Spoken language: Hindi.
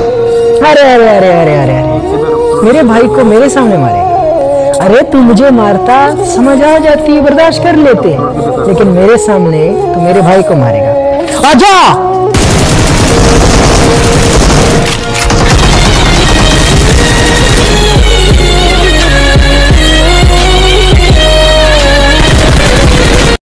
अरे अरे अरे अरे अरे अरे। मेरे भाई को मेरे सामने मारेगा अरे, तू मुझे मारता, समझ आ जाती, बर्दाश्त कर लेते। लेकिन मेरे सामने तू मेरे भाई को मारेगा। आजा!